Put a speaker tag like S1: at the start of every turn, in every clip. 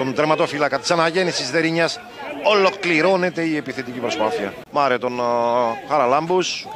S1: Τον τερματοφύλακα της αναγέννησης Δερίνιας ολοκληρώνεται η επιθετική προσπάθεια. Μάρε τον uh, Χαραλάμπους.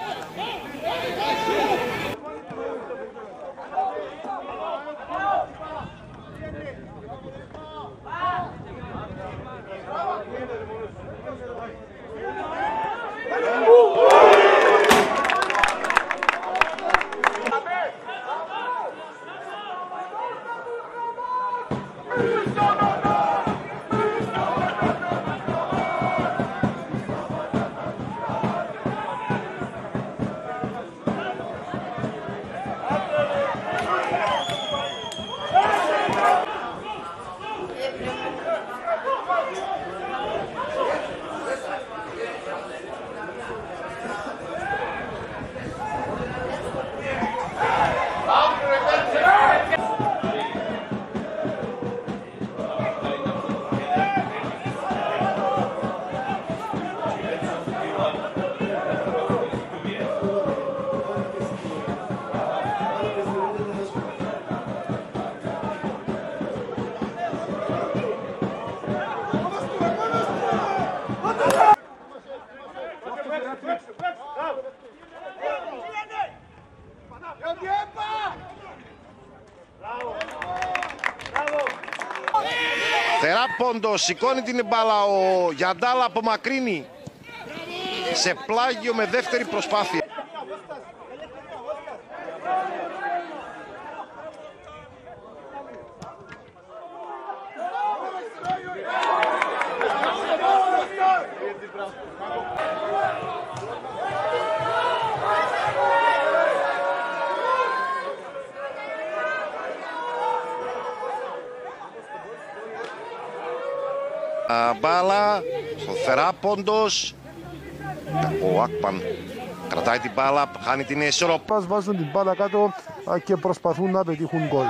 S1: Τεράποντο σηκώνει την μπάλα ο Γιαντάλα απομακρύνει σε πλάγιο με δεύτερη προσπάθεια. Μπάλα στο Θεράποντος ο Ακπαν κρατάει την μπάλα, χάνει την ισορροπία
S2: βάζουν την μπάλα κάτω και προσπαθούν να πετύχουν γκολ.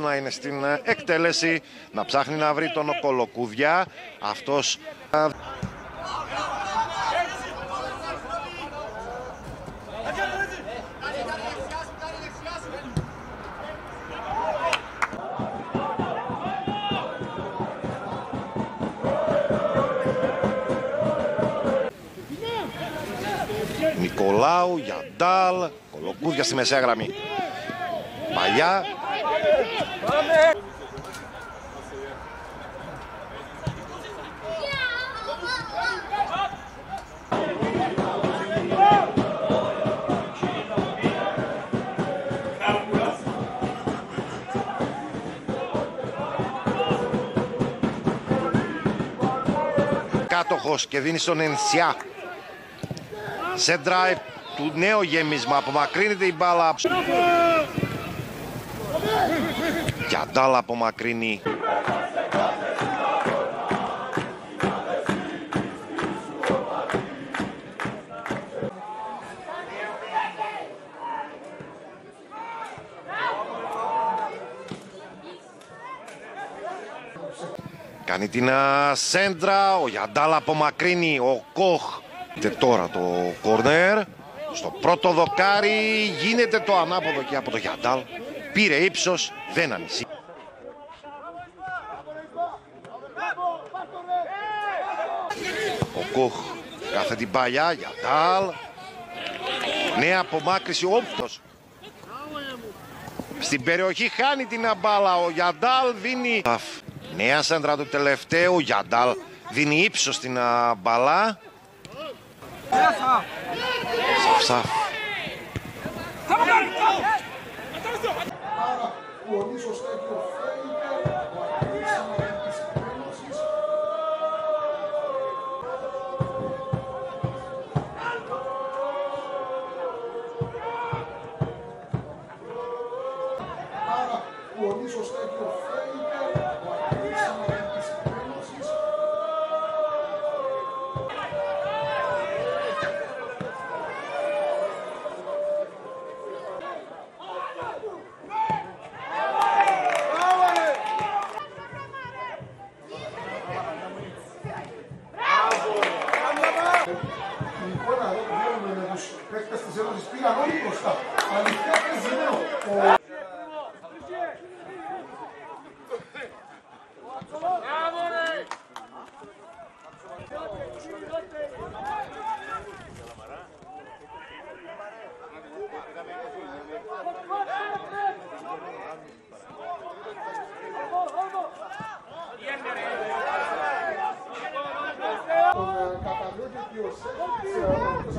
S1: Να είναι στην εκτέλεση, να ψάχνει να βρει τον Κολοκούδια. Αυτός Νικολάου, Γιαντάλ, Κολοκούδια στη μεσαία γραμμή. Παλιά. Κάτοχος και δίνει στον Ενσιά σε drive του νέο γέμισμα. Απομακρύνεται η μπάλα. Και αντάλα απομακρύνει. Κάνει την σέντρα, ο Γιαντάλα απομακρύνει, ο Κοχ και τώρα το κόρνερ. Στο πρώτο δοκάρι γίνεται το ανάποδο και από το Γιαντάλ. Πήρε ύψος, δεν ανησύχει. Ο Κοχ κάθε την παλιά, Γιαντάλ. Νέα απομάκρυση, όπτος. Στην περιοχή χάνει την αμπάλα, ο Γιαντάλ δίνει... Νέα σέντρα του τελευταίου, Γιαντάλ δίνει ύψος στην μπαλά. Σαφ, σαφ.
S2: Πολύ σωστά και τον ε, καταδιώκει και ο Σέφης,